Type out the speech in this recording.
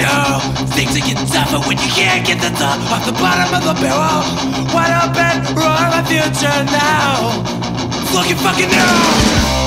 know things are getting tougher when you can't get the top off the bottom of the barrel. Wide open, roar my future now. It's looking fucking new.